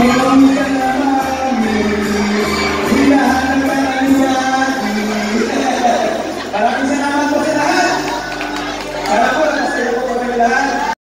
Thank you.